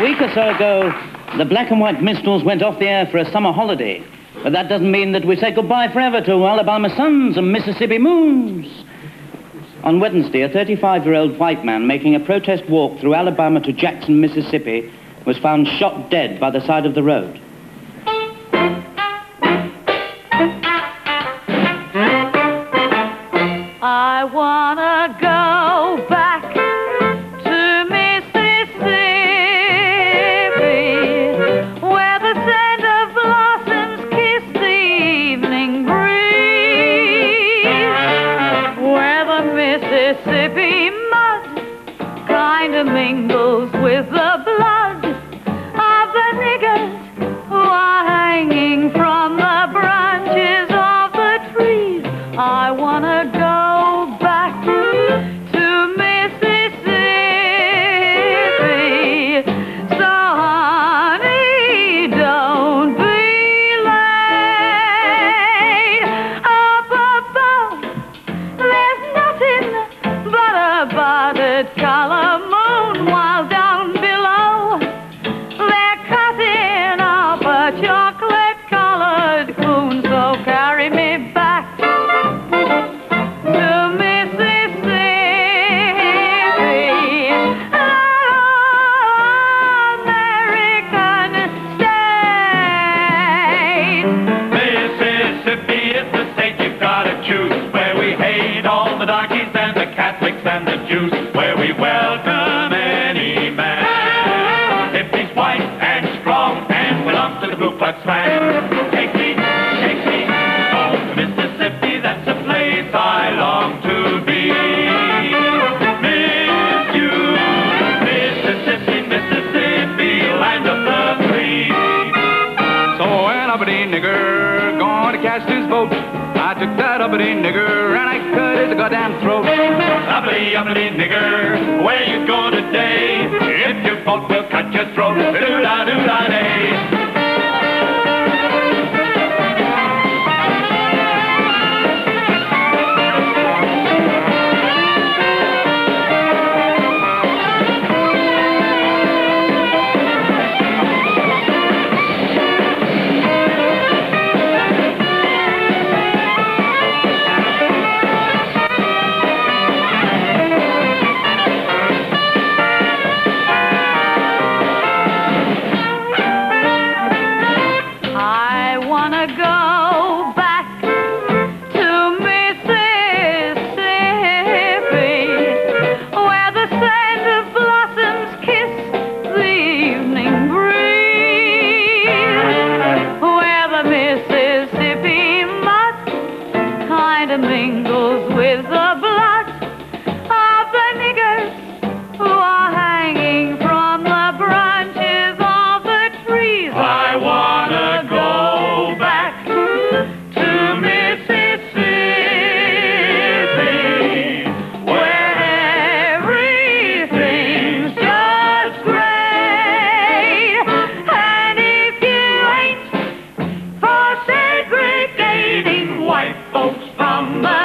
A week or so ago, the black and white minstrels went off the air for a summer holiday. But that doesn't mean that we say goodbye forever to Alabama suns and Mississippi moons. On Wednesday, a 35 year old white man making a protest walk through Alabama to Jackson, Mississippi, was found shot dead by the side of the road. I wanna go the Mississippi mud kinda mingles with the blood color moon, while Klux Klan, take me, take me home to Mississippi, that's a place I long to be. Miss you, Mississippi, Mississippi, land of the free. So an uppity nigger going to cast his vote. I took that uppity nigger and I cut his goddamn throat. Uppity, uppity nigger, where you going today? If you vote, we'll cut your throat. Do-da, go. white folks from the